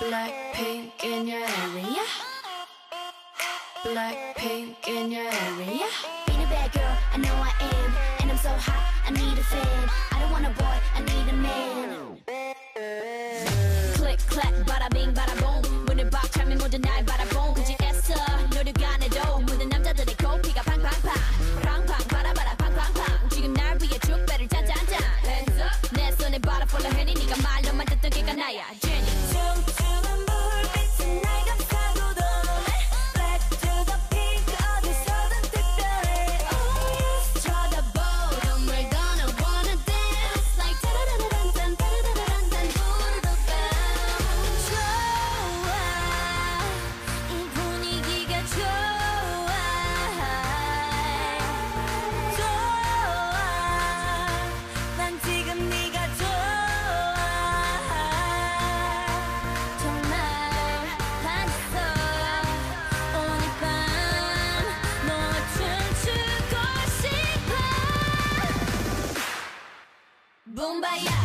Blackpink in your area. Blackpink in your area. Being a bad girl, I know I am. And I'm so hot, I need a fan. I don't want a boy, I need a man. kumbaya.